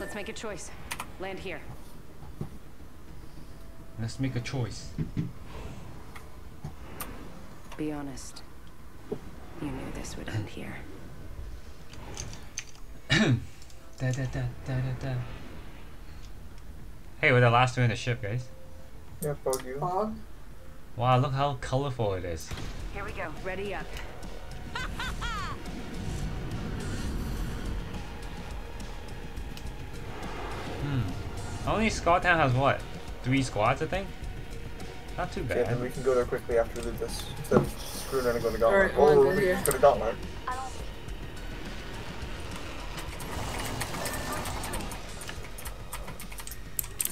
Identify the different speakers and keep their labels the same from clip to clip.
Speaker 1: Let's make a choice. Land here.
Speaker 2: Let's make a choice.
Speaker 1: Be honest. You knew this would end here.
Speaker 2: Da, da, da, da, da, da. Hey, we're the last two in the ship, guys.
Speaker 3: Yeah, fuck you.
Speaker 4: Fog?
Speaker 2: Wow, look how colorful it is.
Speaker 1: Here we go. Ready up.
Speaker 2: Hmm. Only Squad Town has what? Three squads, I think? Not too bad.
Speaker 3: Yeah, then
Speaker 2: bad.
Speaker 3: we can go there quickly after we leave this. Instead of screwing around and going to Gauntlet.
Speaker 4: Alright, well,
Speaker 3: oh, we
Speaker 4: here.
Speaker 3: can go to Gauntlet.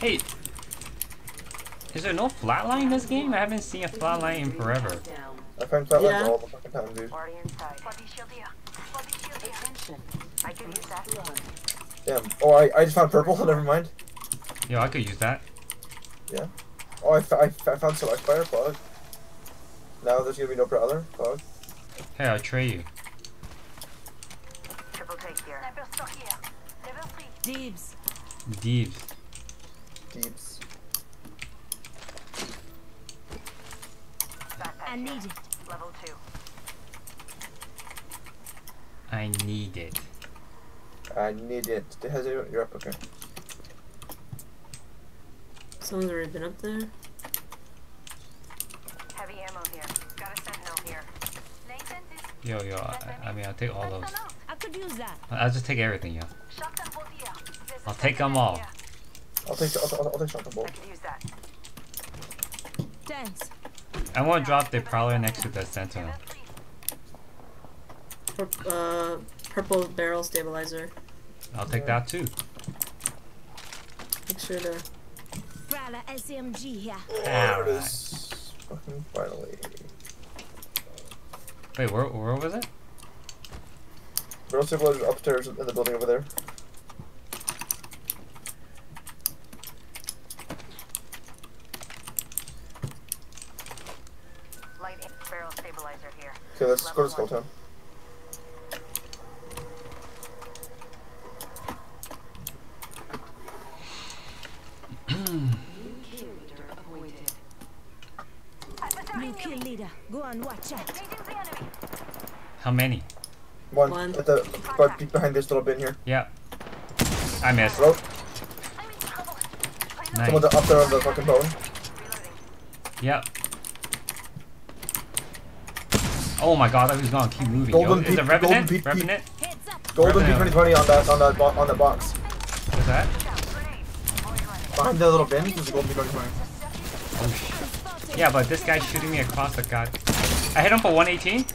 Speaker 2: Hey! Is there no flatline in this game? I haven't seen a flatline in forever.
Speaker 3: I find flatlines
Speaker 4: Yeah.
Speaker 3: all the fucking time, dude.
Speaker 1: Already inside. Body shield here. Body shield Attention. I can use that.
Speaker 3: Damn. Oh, I, I just found purple. Never mind.
Speaker 2: Yo, I could use that.
Speaker 3: Yeah. Oh, I, fa- I, fa- I found select fire fog. Now there's gonna be no other fog.
Speaker 2: Hey, I'll trade you.
Speaker 1: Triple take here. Sniper stock here. Level 3. Dibs.
Speaker 2: Deeps.
Speaker 3: Deeps.
Speaker 1: I need it. Level 2.
Speaker 2: I need it.
Speaker 3: I need it. Has it? You're up. Okay.
Speaker 4: Someone's already been up there.
Speaker 1: Heavy ammo here. Got a sentinel here. Latent is
Speaker 2: Yo, yo, I, I mean, I'll take all those.
Speaker 1: I could use that.
Speaker 2: I'll just take everything, yo.
Speaker 1: Shotgun bolt here. There's a
Speaker 2: I'll take them all.
Speaker 3: I'll take. I'll, I'll, I'll take shotgun
Speaker 1: I could use that.
Speaker 5: Thanks.
Speaker 2: I want to drop the prowler next to the sentinel.
Speaker 4: Pur- uh, purple barrel stabilizer.
Speaker 2: I'll take that too.
Speaker 4: Make sure to.
Speaker 5: Prowler SMG here.
Speaker 3: There it
Speaker 2: Alright.
Speaker 3: is. Fucking finally.
Speaker 2: Wait, where, where was it?
Speaker 3: Barrel stabilizer upstairs in the building over there.
Speaker 1: Light barrel stabilizer here.
Speaker 3: Okay, let's go to Skull Town.
Speaker 5: New kill leader. Go on, watch out.
Speaker 2: How many?
Speaker 3: One,
Speaker 4: One.
Speaker 3: at the but be- behind this little bin here.
Speaker 2: Yeah. I missed.
Speaker 3: Hello?
Speaker 2: Nice.
Speaker 3: Someone up there on the fucking bone.
Speaker 2: Yep. Oh my god, I was gonna keep moving. Yo,
Speaker 3: Golden
Speaker 2: is the
Speaker 3: peep-
Speaker 2: Revenant?
Speaker 3: golden peep-
Speaker 2: Revenant?
Speaker 3: Golden
Speaker 2: Revenant.
Speaker 3: P2020 on that on that bo- on that box.
Speaker 2: What's that?
Speaker 3: Behind the little bin, there's a golden P2020.
Speaker 2: Oh shit. Yeah, but this guy's shooting me across the god. I hit him for 118.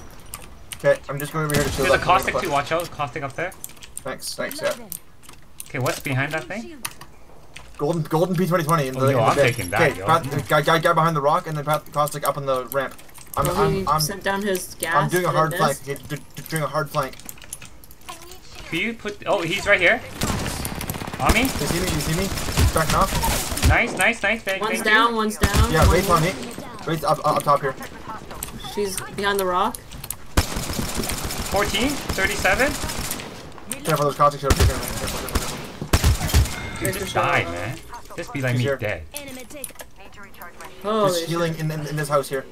Speaker 3: Okay, I'm just going over here to show
Speaker 2: There's a caustic too. Watch out, caustic up there.
Speaker 3: Thanks, thanks, yeah.
Speaker 2: Okay, what's behind that thing?
Speaker 3: Golden golden P2020 in the,
Speaker 2: Oh, yo,
Speaker 3: in the
Speaker 2: I'm taking that,
Speaker 3: Okay,
Speaker 2: yo.
Speaker 3: pat- guy, guy guy behind the rock and then pat the caustic up on the ramp. I'm
Speaker 4: Well, he
Speaker 3: I'm I'm,
Speaker 4: sent down his gas.
Speaker 3: I'm doing a hard
Speaker 4: this.
Speaker 3: flank. Okay, d- d- doing a hard flank.
Speaker 2: Can you put? Oh, he's right here. On me.
Speaker 3: You see me? You see me? He's backing off.
Speaker 2: Nice, nice, nice. Thank,
Speaker 4: One's
Speaker 2: thank
Speaker 4: down,
Speaker 2: you.
Speaker 4: one's down.
Speaker 3: Yeah,
Speaker 4: one-
Speaker 3: wait on me. Wait up, up, up top here.
Speaker 4: She's behind the rock.
Speaker 2: 14, 37.
Speaker 3: Careful, those caustic shells. Careful, careful, careful.
Speaker 2: Dude, just die,
Speaker 4: shot.
Speaker 2: man. Just be like
Speaker 3: He's
Speaker 2: me,
Speaker 3: here.
Speaker 2: dead.
Speaker 5: Enemy take.
Speaker 1: Need to recharge my shield.
Speaker 4: Holy
Speaker 3: Just healing in, in, in this house here.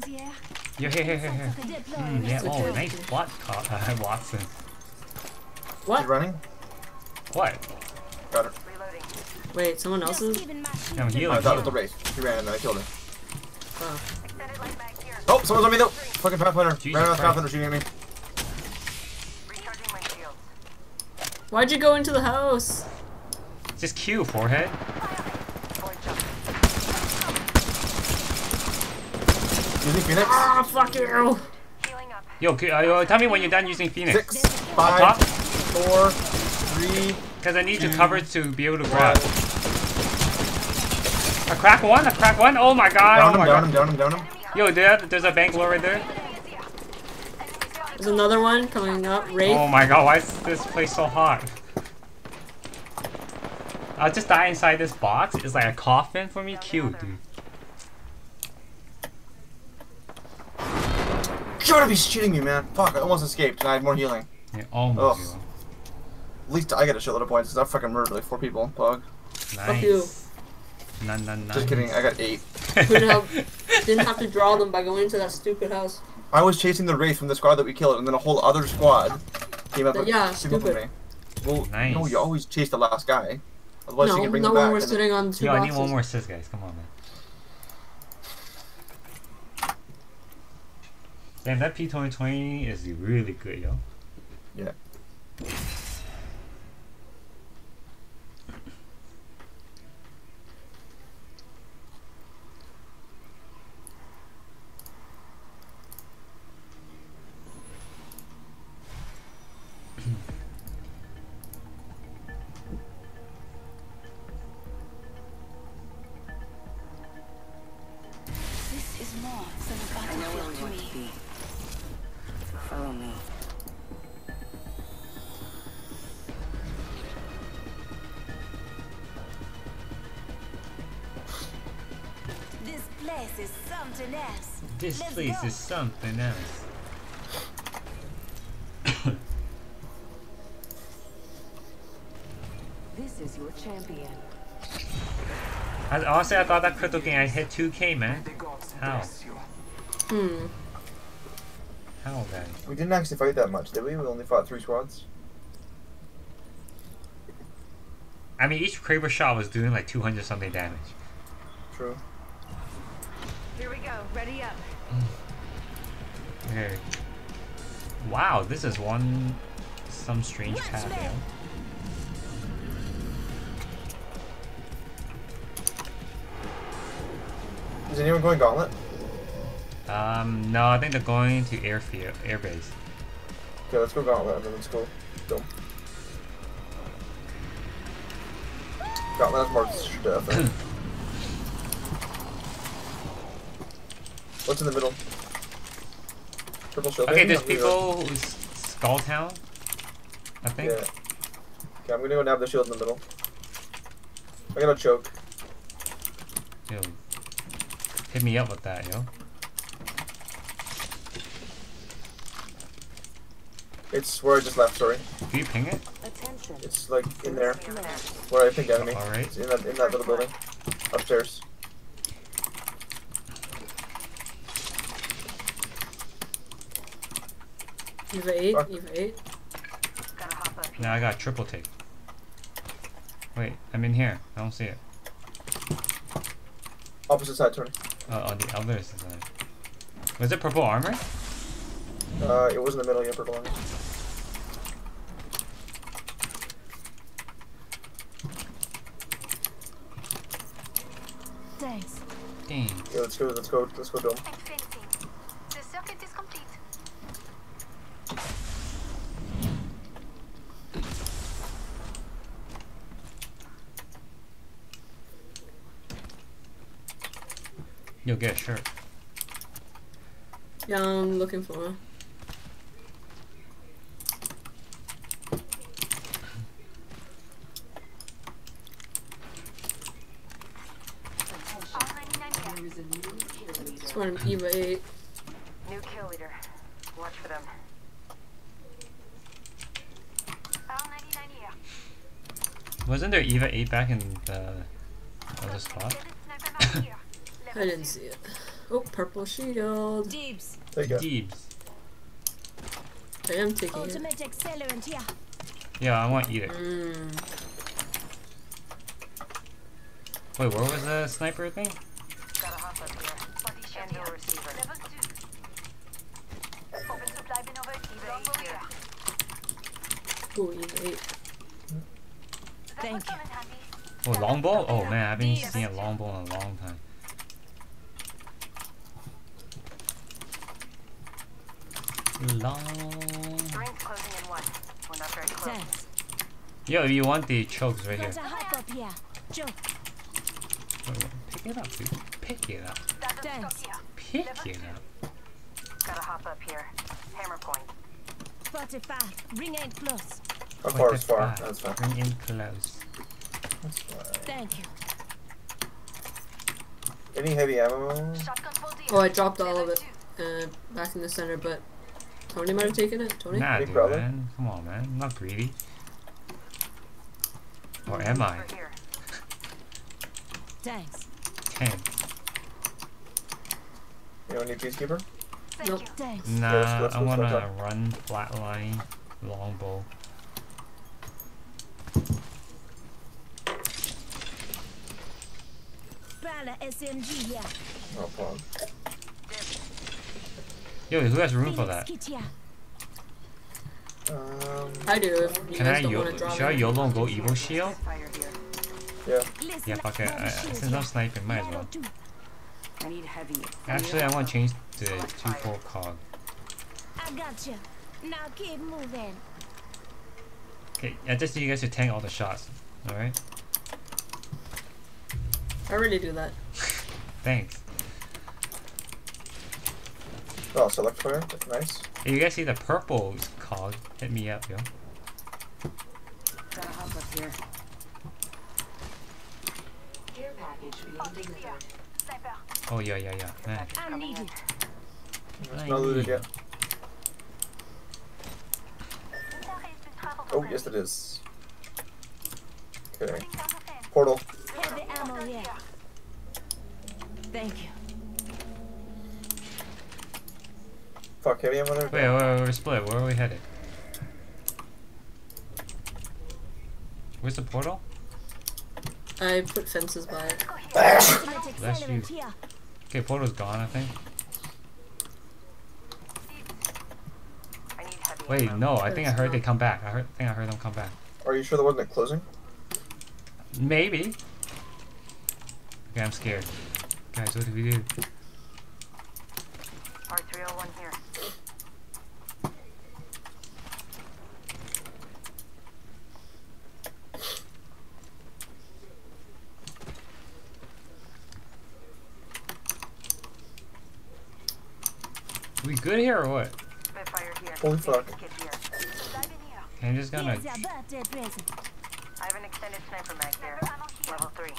Speaker 5: The air.
Speaker 2: Yo, here, here, here, here.
Speaker 5: Deploy.
Speaker 2: Mm, yeah.
Speaker 4: That's
Speaker 2: Oh,
Speaker 4: okay.
Speaker 2: nice plot, Co- uh, Wattson.
Speaker 3: Keep
Speaker 4: What?
Speaker 3: running.
Speaker 2: What?
Speaker 3: Got her.
Speaker 1: Reloading.
Speaker 4: Wait, someone
Speaker 5: Just
Speaker 4: else's?
Speaker 5: giving my
Speaker 2: I'm
Speaker 5: shield a
Speaker 2: healing.
Speaker 3: I thought it was the race. She ran and then I killed her.
Speaker 4: Oh.
Speaker 1: Extended light mag here.
Speaker 3: Oh, someone's on me though. Fucking Pathfinder.
Speaker 2: Jesus
Speaker 3: Ran around
Speaker 2: Christ.
Speaker 3: Pathfinder shooting at me.
Speaker 1: Recharging my shield.
Speaker 4: Why'd you go into the house?
Speaker 2: Just Q, forehead.
Speaker 3: Using Phoenix.
Speaker 4: Ah, fuck you!
Speaker 2: Yo, uh, yo, tell me when you're done using Phoenix.
Speaker 3: Six,
Speaker 2: Top?
Speaker 3: five, four, three.
Speaker 2: Because I need to
Speaker 3: Two.
Speaker 2: cover to be able to grab. A crack one? A crack one? Oh my god!
Speaker 3: Down
Speaker 2: oh
Speaker 3: him,
Speaker 2: my
Speaker 3: down
Speaker 2: god.
Speaker 3: him, down him, down him.
Speaker 2: Yo, there, there's a Bangalore right there.
Speaker 4: There's another one coming up. Wraith.
Speaker 2: Oh my god, why is this place so hot? I'll just die inside this box. It's like a coffin for me. Cute, dude.
Speaker 3: You gotta be shitting me, man. Fuck, I almost escaped and I had more healing.
Speaker 2: Yeah, almost.
Speaker 3: Ugh. At least I get a shitload of points because I fucking murdered like four people. Bug.
Speaker 2: Nice.
Speaker 4: you.
Speaker 2: None, none, none.
Speaker 3: Just kidding, I got eight.
Speaker 4: Couldn't have, didn't have to draw them by going into that stupid house.
Speaker 3: I was chasing the wraith from the squad that we killed, and then a whole other squad came up with
Speaker 4: Yeah,
Speaker 3: came up with
Speaker 4: stupid.
Speaker 3: me. Well,
Speaker 2: Nice.
Speaker 3: no, you always chase the last guy. Otherwise, you can bring
Speaker 4: no
Speaker 3: them
Speaker 4: one
Speaker 3: back.
Speaker 4: was
Speaker 3: and then-
Speaker 4: sitting on two
Speaker 2: Yo, I need one more assist, guys. Come on, man. Damn, that P2020 is really good, yo.
Speaker 3: Yeah.
Speaker 1: This
Speaker 5: Let's
Speaker 2: place
Speaker 5: go.
Speaker 2: is something else.
Speaker 6: This is your champion.
Speaker 2: I, honestly, I thought that crypto game I hit 2k, man. How?
Speaker 4: Hmm.
Speaker 2: How, guys?
Speaker 3: We didn't actually fight that much, did we? We only fought three squads.
Speaker 2: I mean, each Kraber shot was doing like 200 something damage.
Speaker 3: True.
Speaker 5: Here we go. Ready up.
Speaker 2: Okay. Wow, this is one some strange path, yo.
Speaker 3: Is anyone going gauntlet?
Speaker 2: Um, no, I think they're going to airfield, airbase.
Speaker 3: Okay, let's go gauntlet and then let's go. Go. Gauntlet has more stuff. in it. What's in the middle? Purple shield.
Speaker 2: Okay,
Speaker 3: maybe?
Speaker 2: there's
Speaker 3: I'm gonna go-
Speaker 2: people who's Skull Town. I think.
Speaker 3: Yeah. Okay, I'm gonna go nab the shield in the middle. I gotta choke.
Speaker 2: Yo, hit me up with that, yo.
Speaker 3: It's where I just left, sorry.
Speaker 2: Can you ping it?
Speaker 6: Attention.
Speaker 3: It's like in there. Where I think enemy.
Speaker 2: Alright.
Speaker 3: It's in that in that little building. Upstairs.
Speaker 4: Eva 8,
Speaker 3: Fuck.
Speaker 4: Eva 8.
Speaker 1: Gotta hop up here.
Speaker 2: No, I got triple take. Wait, I'm in here. I don't see it.
Speaker 3: Opposite side, Tony.
Speaker 2: Uh, on the other side. Was it purple armor?
Speaker 3: Uh, it was in the middle, yeah, purple one.
Speaker 5: Thanks.
Speaker 2: Dang.
Speaker 3: Yeah, let's go, let's go, let's go dome.
Speaker 1: And fencing. The circuit is complete.
Speaker 2: You'll get a shirt.
Speaker 4: Yeah, I'm looking for one.
Speaker 1: All 99 here.
Speaker 4: It's one Eva 8.
Speaker 1: New kill leader. Watch for them. All 99.
Speaker 2: Wasn't there Eva 8 back in the other spot?
Speaker 1: Get it, sniper mark here.
Speaker 4: I didn't see it. Oh, purple shield.
Speaker 5: Dibs.
Speaker 3: Take it.
Speaker 2: Deebs.
Speaker 4: I am taking it.
Speaker 5: Ultimate accelerant here.
Speaker 2: Yeah, I want you to eat it.
Speaker 4: Mmm.
Speaker 2: Wait, where was the sniper thing?
Speaker 1: Gotta hop up here. Body shield here. receiver. Level 2. Open supply bin over Eva 8 here.
Speaker 4: Ooh,
Speaker 5: Thank you.
Speaker 1: in handy.
Speaker 2: Oh, longbow? Oh man, I haven't seen a longbow in a long time. Long.
Speaker 1: Ring's closing in one. We're not very close.
Speaker 5: Thanks.
Speaker 2: Yo, if you want the chokes right here.
Speaker 5: Got a hop up here. Joe.
Speaker 2: Wait, wait, Pick it up, dude. Pick it up.
Speaker 1: That's
Speaker 5: Thanks.
Speaker 2: Pick it up.
Speaker 1: Gotta hop up here. Hammer point.
Speaker 5: 45. Ring ain't close.
Speaker 3: How far is far?
Speaker 2: Forty-five.
Speaker 3: That's fine.
Speaker 2: Bring in close.
Speaker 3: That's fine.
Speaker 5: Thank you.
Speaker 3: Any heavy ammo?
Speaker 1: Shotgun full deal.
Speaker 4: Oh, I dropped all of it uh, back in the center, but Tony might have taken it. Tony?
Speaker 2: Nah, dude,
Speaker 3: brother.
Speaker 2: man. Come on, man. I'm not greedy. Or am I?
Speaker 1: Over here.
Speaker 5: Thanks.
Speaker 2: Ten.
Speaker 3: You don't need peacekeeper?
Speaker 1: Thank
Speaker 4: Nope.
Speaker 1: you.
Speaker 5: Thanks.
Speaker 2: Nah,
Speaker 3: let's- let's
Speaker 2: I
Speaker 3: go
Speaker 2: wanna run flatline longbow.
Speaker 5: Prowler SMG here.
Speaker 3: No problem.
Speaker 2: Yo, who has room for that?
Speaker 3: Um,
Speaker 4: I do.
Speaker 2: Can I
Speaker 4: don't
Speaker 2: yo
Speaker 4: want to drop
Speaker 2: should I. YOLO and go Evo Shield?
Speaker 3: Yeah.
Speaker 5: Listen
Speaker 2: Yeah, fuck it. I,
Speaker 5: shield
Speaker 2: since I'm
Speaker 5: here.
Speaker 2: sniping, might as well.
Speaker 6: I need heavy.
Speaker 2: Actually, I want to change the 2-4 cog.
Speaker 5: I got you. Now keep moving.
Speaker 2: Okay, I just need you guys to tank all the shots. Alright?
Speaker 4: I already do that.
Speaker 2: Thanks.
Speaker 3: Oh, select fire. Nice.
Speaker 2: Hey, you guys see the purple cog? Hit me up, yo.
Speaker 6: Gotta hop up here. Care package being
Speaker 1: Optics here.
Speaker 6: delivered.
Speaker 1: Sniper.
Speaker 2: Oh, yeah, yeah, yeah. Man.
Speaker 5: I need it.
Speaker 3: It's not looted yet.
Speaker 1: Inventory has been traveled
Speaker 3: Oh, yes it is. Okay.
Speaker 1: Putting down the fence.
Speaker 3: Portal.
Speaker 5: Heavy ammo here. Thank you.
Speaker 3: Fuck, heavy ammo there?
Speaker 2: Wait, wait, wait, we're split. Where are we headed? Where's the portal?
Speaker 4: I put fences by it.
Speaker 1: Go here.
Speaker 5: Ultimate
Speaker 2: you. Okay, portal's gone, I think.
Speaker 1: I need heavy
Speaker 2: Wait, no, I think I heard they come back. I heard, think I heard them come back.
Speaker 3: Are you sure that wasn't it closing?
Speaker 2: Maybe. Okay, I'm scared. Guys, what do we do?
Speaker 1: R301 here.
Speaker 2: We good here or what?
Speaker 1: Spitfire here.
Speaker 3: Holy
Speaker 1: Phoenix
Speaker 3: fuck.
Speaker 1: kit here. Dive in here.
Speaker 2: I'm just gonna.
Speaker 5: Here's your birthday present.
Speaker 1: I have an extended sniper mag there. Level 3.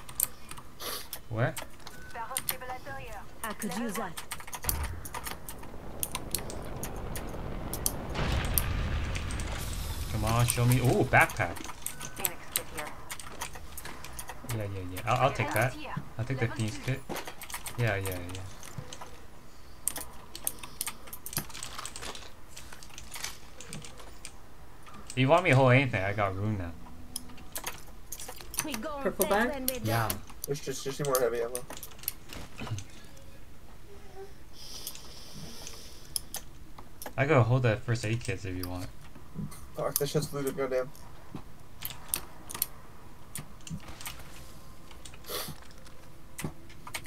Speaker 2: Where?
Speaker 1: Barrel stabilizer here.
Speaker 5: I could use that.
Speaker 2: Come on, show me. Ooh, backpack.
Speaker 1: Phoenix kit here.
Speaker 2: Yeah, yeah, yeah. I'll, I'll take that. I'll take the
Speaker 1: Level
Speaker 2: Phoenix kit. Yeah, yeah, yeah. You want me to hold anything, I got room now.
Speaker 5: We go
Speaker 4: Purple
Speaker 5: fence
Speaker 4: bag?
Speaker 2: Yeah.
Speaker 5: done.
Speaker 3: There's just, just need more heavy ammo.
Speaker 2: I gotta hold that first aid kit if you want.
Speaker 3: Oh, Fuck, this shit's looted, goddamn.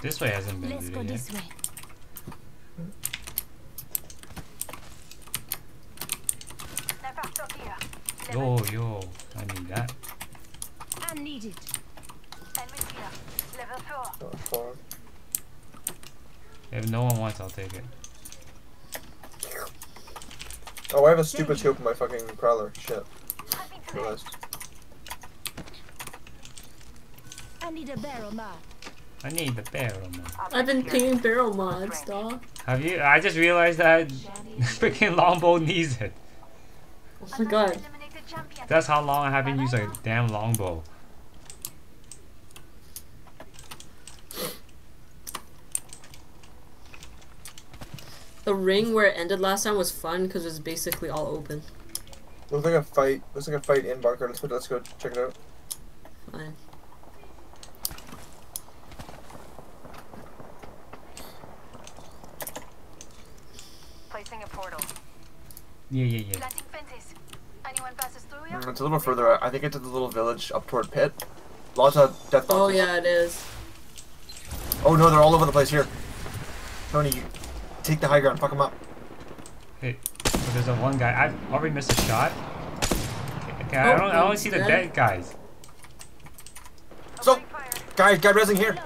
Speaker 2: This way hasn't been
Speaker 5: Let's go
Speaker 2: looted yet.
Speaker 5: this way.
Speaker 1: Sniper stock here.
Speaker 2: Yo, yo. I need that.
Speaker 5: I need it.
Speaker 1: Level 4.
Speaker 3: Oh, fuck.
Speaker 2: If no one wants, I'll take it.
Speaker 3: Oh, I have a stupid scope in my fucking prowler. Shit.
Speaker 1: Hunting for them.
Speaker 3: Realized.
Speaker 5: I need a barrel mod.
Speaker 2: I need the barrel, mod.
Speaker 4: I've been
Speaker 1: Optics
Speaker 4: pinging barrel mods, dog.
Speaker 2: Have you? I just realized that freaking longbow needs it.
Speaker 4: Oh my god.
Speaker 1: Eliminated champion.
Speaker 2: That's how long I haven't used a damn longbow.
Speaker 4: The ring where it ended last time was fun because it was basically all open.
Speaker 3: Looks like a fight. Looks like a fight in bunker. Let's go. Let's go check it out.
Speaker 4: Fine.
Speaker 1: Placing a portal.
Speaker 2: Yeah, yeah, yeah.
Speaker 3: Mm, it's a little further. I think it's a little village up toward pit. Lots of death
Speaker 4: Oh yeah, it is.
Speaker 3: Oh no, they're all over the place here. Tony, you take the high ground. Fuck them up.
Speaker 2: Hey, so there's a one guy. I've already missed a shot. Okay, okay, I
Speaker 4: Oh,
Speaker 2: don't. I don't see the
Speaker 4: dead.
Speaker 2: dead guys.
Speaker 3: So, guys, guy resing here.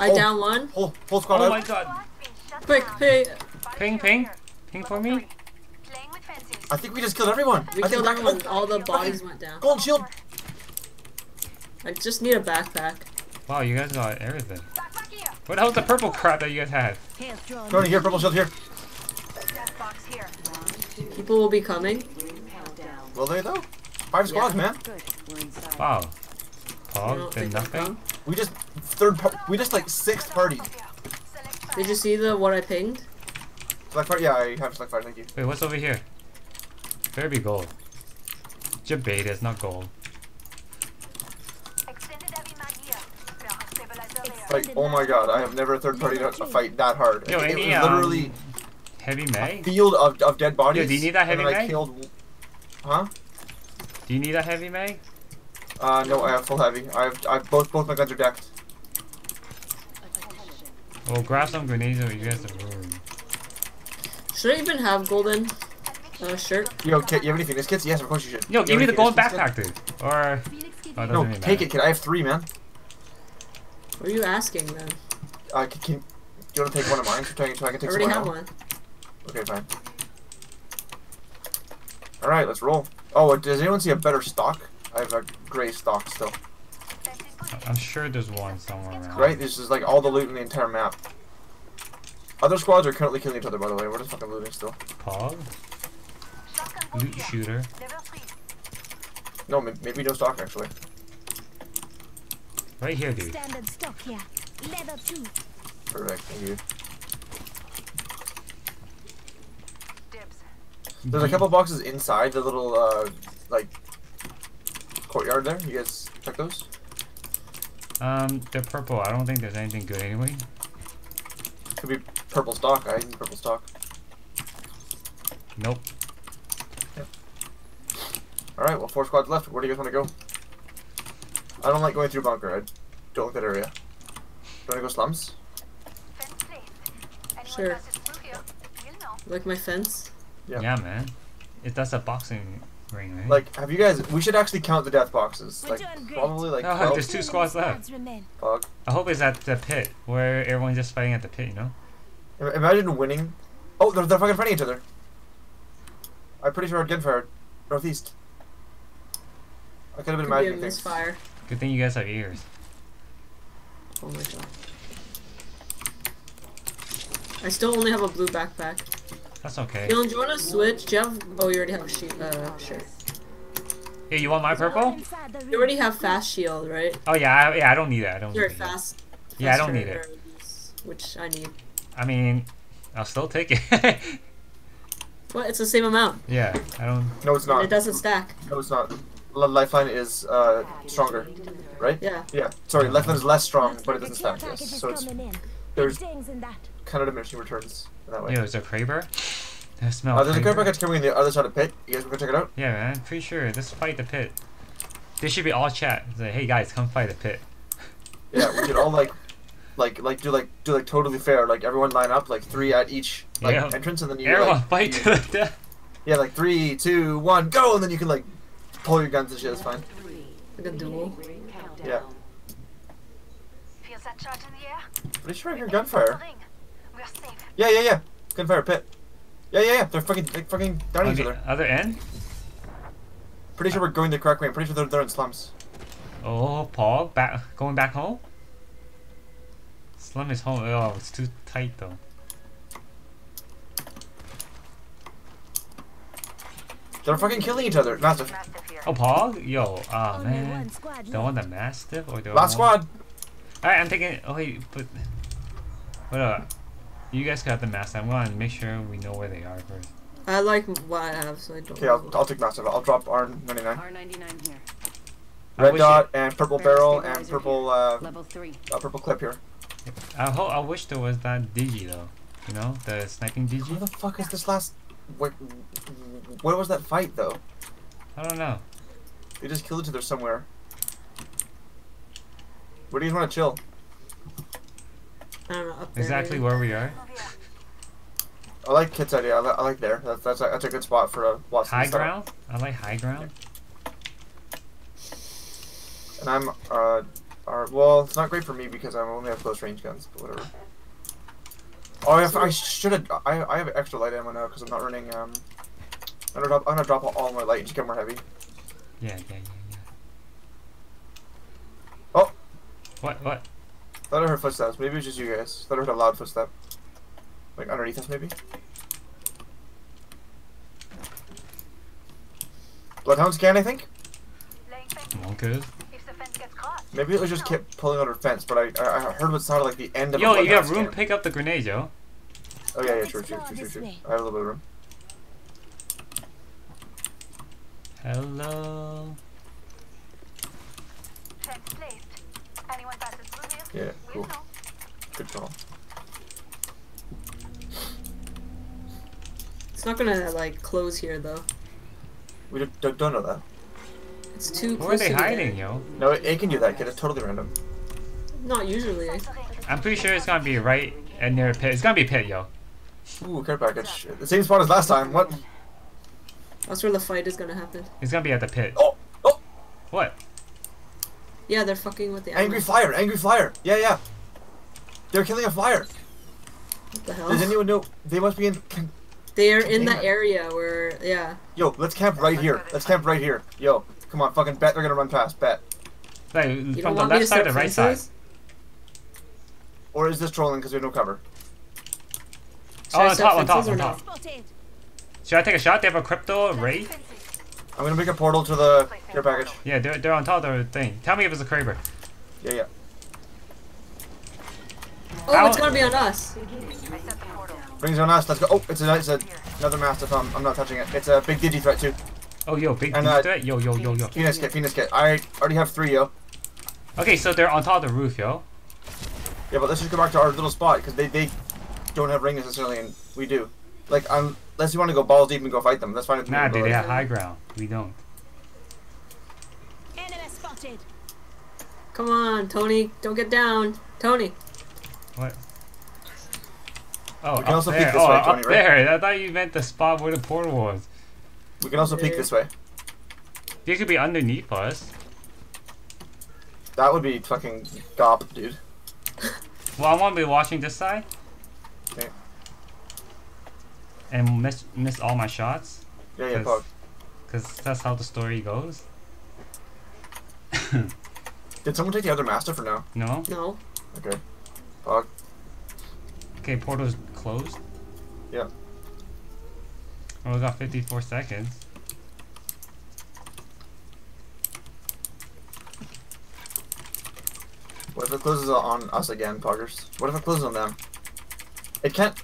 Speaker 4: I
Speaker 3: Oh.
Speaker 4: down one.
Speaker 3: Whole, whole squad
Speaker 2: Oh
Speaker 3: out.
Speaker 2: my god!
Speaker 1: Squad being shut
Speaker 4: Quick,
Speaker 1: down.
Speaker 4: pay.
Speaker 1: Fire
Speaker 2: Ping, ping. Ping for me.
Speaker 1: three. Playing with fences.
Speaker 3: I think we just killed everyone.
Speaker 4: We
Speaker 3: I
Speaker 4: killed
Speaker 3: that-
Speaker 4: everyone.
Speaker 3: oh,
Speaker 4: All the oh, bodies went down.
Speaker 3: Gold shield.
Speaker 4: I just need a backpack.
Speaker 2: Wow, you guys got everything. What the hell's the purple crap that you guys have?
Speaker 5: Health drawn.
Speaker 3: Tony here, purple shield here.
Speaker 1: Death box here.
Speaker 4: People will be coming.
Speaker 6: Countdown.
Speaker 3: Will they though? Five squads, man.
Speaker 6: Good. We're inside.
Speaker 2: Wow. Pog did
Speaker 4: they'll
Speaker 2: nothing?
Speaker 3: We just third. par- We just like sixth party.
Speaker 4: Did you see the what I pinged?
Speaker 3: Select fire. Yeah, I have select fire. Thank you.
Speaker 2: Wait, what's over here? Better be gold. Just beta, it's not gold.
Speaker 1: Extended heavy mag here. There, stabilizer there.
Speaker 3: Like, oh my god, I have never third party done a fight that hard.
Speaker 2: Yo,
Speaker 3: it, it
Speaker 2: any,
Speaker 3: was
Speaker 2: um,
Speaker 3: literally
Speaker 2: Heavy
Speaker 3: a
Speaker 2: mag?
Speaker 3: field of, of dead bodies.
Speaker 2: Yo, do you need that heavy
Speaker 3: then I
Speaker 2: mag?
Speaker 3: killed. Huh?
Speaker 2: Do you need a heavy mag?
Speaker 3: Uh, no, I have full heavy. I have, I have both both my guns are decked.
Speaker 2: Well, grab some grenades or you guys are ruined.
Speaker 4: Should I even have golden uh, shirt?
Speaker 3: Yo, kid, you have any Phoenix kits? Yes, of course you should.
Speaker 2: Yo,
Speaker 3: You
Speaker 2: give me the gold
Speaker 3: Phoenix kits?
Speaker 2: backpack, dude. Or. Oh,
Speaker 3: No, take
Speaker 2: matter.
Speaker 3: it, kid. I have three, man.
Speaker 4: What are you asking then?
Speaker 3: Uh, can, can, do you want to take one of mine so I can, so I can
Speaker 4: I
Speaker 3: take
Speaker 4: already
Speaker 3: some
Speaker 4: have
Speaker 3: out?
Speaker 4: one.
Speaker 3: Okay, fine. Alright, let's roll. Oh, does anyone see a better stock? I have a gray stock still.
Speaker 2: I'm sure there's one somewhere around.
Speaker 3: Right? This is like all the loot in the entire map. Other squads are currently killing each other, by the way. We're just fucking looting still.
Speaker 2: Pog?
Speaker 1: Shotgun bolt
Speaker 2: Loot shooter.
Speaker 3: No, maybe no stock, actually.
Speaker 2: Right here, dude.
Speaker 5: Standard stock here. Leather two.
Speaker 3: Perfect, thank you.
Speaker 1: Dibs.
Speaker 3: There's a couple boxes inside the little, uh, like, courtyard there. You guys check those?
Speaker 2: Um, they're purple. I don't think there's anything good anyway.
Speaker 3: Could be purple stock. I need purple stock.
Speaker 2: Nope.
Speaker 3: Alright, well, four squads left. Where do you guys want to go? I don't like going through bunker. I don't like that area. Do you want to go slums?
Speaker 1: Fence placed. Anyone
Speaker 4: Sure.
Speaker 1: passes through here, you'll know.
Speaker 4: Like my fence.
Speaker 3: Yeah.
Speaker 2: Yeah, man. It that's a boxing ring, right?
Speaker 3: Like, have you guys? We should actually count the death boxes. Like, probably like
Speaker 2: Oh,
Speaker 3: 12
Speaker 2: there's two squads left.
Speaker 5: Remain.
Speaker 3: Fog.
Speaker 2: I hope it's at the pit where everyone's just fighting at the pit, you know?
Speaker 3: Im- Imagine winning. Oh, they're, they're fucking fighting each other. I'm pretty sure I'd get fired. Northeast. I could have been
Speaker 4: Could be a
Speaker 3: imagining things.
Speaker 4: misfire.
Speaker 2: Good thing you guys have ears.
Speaker 4: Oh my god. I still only have a blue backpack.
Speaker 2: That's okay.
Speaker 4: Dylan, do you want to switch? Do you have? Oh, you already have a sheet. Uh, shirt.
Speaker 2: Hey, you want my purple?
Speaker 4: You already have fast shield, right?
Speaker 2: Oh yeah, I, yeah. I don't need it. I don't
Speaker 4: You're
Speaker 2: need it.
Speaker 4: fast.
Speaker 2: Yeah, I don't need it.
Speaker 4: Which I need.
Speaker 2: I mean, I'll still take it.
Speaker 4: What? It's the same amount.
Speaker 2: yeah, I don't.
Speaker 3: No, it's not.
Speaker 4: it doesn't stack.
Speaker 3: No, it's not. Li- Lifeline is uh, stronger, right?
Speaker 4: Yeah.
Speaker 3: Yeah. Sorry, Lifeline is less strong, but it doesn't
Speaker 5: a
Speaker 3: stack.
Speaker 5: package
Speaker 3: Yes. So it's there's
Speaker 5: Big things
Speaker 3: kind of diminishing returns in that way.
Speaker 2: Yo, is there Kraber? I smell.
Speaker 3: Uh, there's a care
Speaker 2: Kraber.
Speaker 3: package coming in the other side of the pit. You guys want to go check it out?
Speaker 2: Yeah, man. Pretty sure. Let's fight the pit. This should be all chat. It's like, hey guys, come fight the pit.
Speaker 3: Yeah, we could all like, like, like do like do like totally fair. Like everyone line up like three at each like
Speaker 2: Yeah.
Speaker 3: entrance, and then you
Speaker 2: Everyone
Speaker 3: like,
Speaker 2: fight
Speaker 3: you-
Speaker 2: to the death.
Speaker 3: Yeah, like three, two, one, go, and then you can like pull your guns and shit. It's fine.
Speaker 4: Like a duel.
Speaker 3: Yeah.
Speaker 1: Feels that charge in the air?
Speaker 3: Pretty sure I hear gunfire.
Speaker 1: We're.
Speaker 3: Yeah, yeah, yeah. Gunfire pit. Yeah, yeah, yeah. They're fucking, they're fucking down
Speaker 2: On
Speaker 3: each other.
Speaker 2: other end?
Speaker 3: Pretty sure we're going the correct way. I'm pretty sure they're, they're in slums.
Speaker 2: Oh, Paul, back going back home. Slum is home. Oh, it's too tight though.
Speaker 3: They're fucking killing each other. Massive.
Speaker 1: Mastiff here.
Speaker 2: Oh, Paul, yo, ah
Speaker 5: Only
Speaker 2: man,
Speaker 5: one squad
Speaker 2: the
Speaker 5: left.
Speaker 2: one the mastiff or the
Speaker 3: Last
Speaker 2: one?
Speaker 3: squad.
Speaker 2: All right, I'm taking. Oh wait, but what up? You guys got the mastiff. I'm gonna make sure we know where they are first.
Speaker 4: I like what I have, so I don't.
Speaker 3: Okay, I'll, I'll take mastiff. I'll drop R99.
Speaker 6: R99 here.
Speaker 3: Red
Speaker 2: wish
Speaker 3: dot and purple
Speaker 6: Barrel
Speaker 3: barrel and purple uh,
Speaker 6: Level 3.
Speaker 3: uh purple clip here.
Speaker 2: I ho- I wish there was that digi though. You know, the sniping
Speaker 3: Where
Speaker 2: digi.
Speaker 3: the fuck is this last? What, where was that fight though?
Speaker 2: I don't know.
Speaker 3: They just killed each other somewhere. Where do you want to chill?
Speaker 4: I don't know. Up there.
Speaker 2: Exactly
Speaker 4: maybe.
Speaker 2: where we are.
Speaker 3: I like Kit's idea. I, li- I like there. That's that's a, that's a good spot for a Wattson
Speaker 2: High
Speaker 3: style.
Speaker 2: ground. I like high ground.
Speaker 3: And I'm uh, are, well, it's not great for me because I only have close range guns, but whatever. Oh, I, have, I should have. I, I have extra light ammo now because I'm not running. Um, I'm gonna drop. I'm gonna drop all my light and just get more heavy.
Speaker 2: Yeah, yeah, yeah, yeah. Oh. What? What?
Speaker 3: Thought I heard footsteps. Maybe it was just you guys. Thought I heard a loud footstep. Like underneath us, maybe. Bloodhound scan, I think.
Speaker 2: Okay.
Speaker 1: If the fence gets crossed.
Speaker 3: Maybe it was just kept pulling out her fence, but I, I I heard what sounded like the end of
Speaker 2: Yo,
Speaker 3: a
Speaker 2: you got room?
Speaker 3: scan.
Speaker 2: Pick up the grenade, yo.
Speaker 3: Oh yeah, yeah, true, true, true, true, true. I have a little bit of room.
Speaker 2: Hello.
Speaker 1: Anyone passes through here?
Speaker 3: Yeah, cool. Good call.
Speaker 4: It's not gonna like close here though.
Speaker 3: We don't, don't, don't know that.
Speaker 4: It's too
Speaker 2: Where are they hiding,
Speaker 4: end.
Speaker 2: yo?
Speaker 3: No, it, it can do that, kid. It's totally random.
Speaker 4: Not usually.
Speaker 2: I'm pretty sure it's gonna be right and near a pit. It's gonna be a pit, yo.
Speaker 3: Ooh, care package. The same spot as last time. What?
Speaker 4: That's where the fight is gonna happen.
Speaker 2: It's gonna be at the pit.
Speaker 3: Oh, oh!
Speaker 2: What?
Speaker 4: Yeah, they're fucking with the
Speaker 3: Angry
Speaker 4: ammo.
Speaker 3: flyer, angry fire! Yeah, yeah. They're killing a flyer.
Speaker 4: What the hell?
Speaker 3: Does anyone know? They must be in. Can,
Speaker 4: They're in the
Speaker 3: Containment.
Speaker 4: area where, yeah.
Speaker 3: yo, let's camp right here. Let's camp right here. Yo, come on, fucking bet they're gonna run past. Bet.
Speaker 2: Like,
Speaker 4: You
Speaker 2: from the
Speaker 4: want me to
Speaker 2: left side
Speaker 4: set
Speaker 2: or right side?
Speaker 3: Or is this trolling because we have no cover?
Speaker 4: Should
Speaker 2: Oh,
Speaker 4: I
Speaker 2: on
Speaker 4: set
Speaker 2: top, on top,
Speaker 4: fences or
Speaker 2: on top.
Speaker 5: Spotted.
Speaker 2: Should I take a shot? They have a crypto raid?
Speaker 1: Fences.
Speaker 3: I'm gonna make a portal to the care package.
Speaker 2: Yeah, they're, they're on top of the thing. Tell me if it's a Kraber.
Speaker 3: Yeah, yeah.
Speaker 4: Oh,
Speaker 2: Ow.
Speaker 4: it's gonna be on us.
Speaker 1: I set.
Speaker 3: Brings on us. Let's go. Oh, it's a, it's a another mastiff. Um, I'm not touching it. It's a big digi threat too.
Speaker 2: Oh, yo, big
Speaker 3: And,
Speaker 2: beef
Speaker 3: uh,
Speaker 2: threat? Yo, yo, yo, yo.
Speaker 3: Phoenix kit, Phoenix kit. I already have three, yo.
Speaker 2: Okay, so they're on top of the roof, yo.
Speaker 3: Yeah, but let's just go back to our little spot because they they don't have ring necessarily, and we do. Like, um, unless you want to go balls deep and go fight them, that's fine. with me,
Speaker 2: Nah,
Speaker 3: but,
Speaker 2: dude, they have high ground. We don't.
Speaker 5: Enemy spotted.
Speaker 4: Come on, Tony. Don't get down. Tony.
Speaker 2: What? Oh,
Speaker 3: We can
Speaker 2: up
Speaker 3: also peek
Speaker 2: there.
Speaker 3: this
Speaker 2: oh,
Speaker 3: way,
Speaker 2: up
Speaker 3: right?
Speaker 2: there. I thought you meant the spot where the portal was.
Speaker 3: We can also peek this way.
Speaker 2: They could be underneath us.
Speaker 3: That would be fucking gop, dude.
Speaker 2: Well, I want to be watching this side.
Speaker 3: Okay.
Speaker 2: And miss miss all my shots.
Speaker 3: Yeah, yeah,
Speaker 2: Cause,
Speaker 3: pog.
Speaker 2: 'cause that's how the story goes.
Speaker 3: Did someone take the other master for now?
Speaker 2: No?
Speaker 4: No.
Speaker 3: Okay. Pog.
Speaker 2: Okay, portal's closed.
Speaker 3: Yeah.
Speaker 2: Oh, we got 54 seconds.
Speaker 3: What if it closes on us again, Poggers? What if it closes on them? It can't.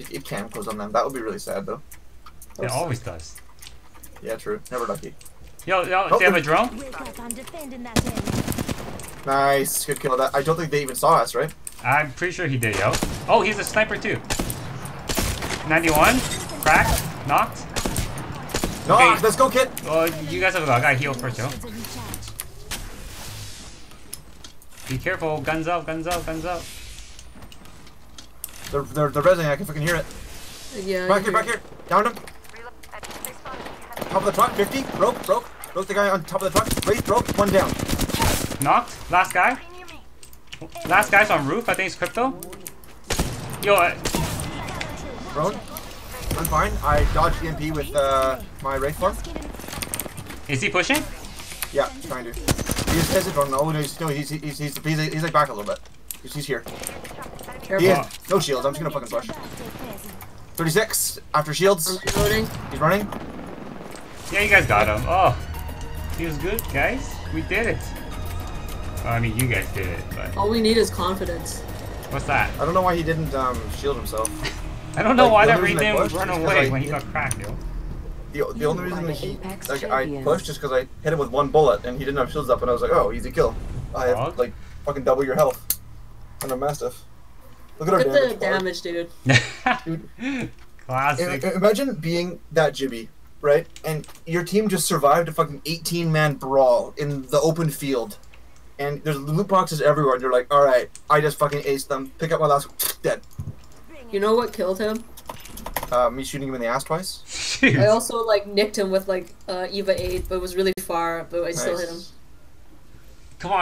Speaker 3: It, it can close on them. That would be really sad, though.
Speaker 2: It always does.
Speaker 3: Yeah, true. Never lucky.
Speaker 2: Yo, yo,
Speaker 3: Oh,
Speaker 2: they have a drone?
Speaker 5: Wake up and defend in that area.
Speaker 3: Nice. Good kill. That I don't think they even saw us, right?
Speaker 2: I'm pretty sure he did, yo. Oh, he's a sniper too. 91, crack, knocked.
Speaker 3: No,
Speaker 2: Okay.
Speaker 3: let's go, kid.
Speaker 2: Oh, you guys have a gotta heal first, yo.
Speaker 5: Shields are recharged.
Speaker 2: Be careful, guns out, guns out, guns out.
Speaker 3: They're they're, they're resonating. I can fucking hear it.
Speaker 4: Yeah.
Speaker 3: Back here, back
Speaker 4: hear-
Speaker 3: here. Down him.
Speaker 1: Reload. I think they spotted.
Speaker 3: Top of the truck. 50. Broke. Broke. Broke the guy on top of the truck. Wraith broke. One down.
Speaker 2: Knocked. Last guy.
Speaker 1: Right near me.
Speaker 2: Last guy's on roof. I think it's crypto. Yo, uh,
Speaker 3: Prone. I'm fine. I dodged EMP with uh, my Wraith form.
Speaker 2: is he pushing?
Speaker 3: Yeah, trying to. He just has it on. Oh, no, he's, no, he's, he's, he's, he's, he's like back a little bit. He's, he's here. He
Speaker 4: Careful.
Speaker 3: has no shields. I'm just gonna fucking push. 36 after shields.
Speaker 4: I'm reloading.
Speaker 3: He's running.
Speaker 2: Yeah, you guys got him. Oh, feels good, guys. We did it. Well, I mean, you guys did it, but
Speaker 4: All we need is confidence.
Speaker 2: what's that?
Speaker 3: I don't know why he didn't um, shield himself.
Speaker 2: I don't know
Speaker 3: Like,
Speaker 2: why that
Speaker 3: only
Speaker 2: raid
Speaker 3: reason
Speaker 2: didn't
Speaker 3: pushed
Speaker 2: run away
Speaker 3: I
Speaker 2: when he got cracked, yo.
Speaker 3: The, the only reason
Speaker 6: are the
Speaker 3: he,
Speaker 6: Apex
Speaker 3: like, I pushed is because I hit him with one bullet and he didn't have shields up, and I was like, oh, easy kill. I have like fucking double your health. And a mastiff. Look at our
Speaker 4: Look at the
Speaker 3: damage. bar.
Speaker 4: damage, dude.
Speaker 3: I-
Speaker 2: Classic.
Speaker 3: I- Imagine being that Gibby, right? And your team just survived a fucking 18 man brawl in the open field. And there's loot boxes everywhere, and you're like, alright, I just fucking aced them. Pick up my last. Dead.
Speaker 4: You know what killed him?
Speaker 3: Uh, me shooting him in the ass twice.
Speaker 2: Shoot.
Speaker 4: I also like nicked him with like uh, Eva 8, but it was really far, but I still hit him.
Speaker 2: Come on,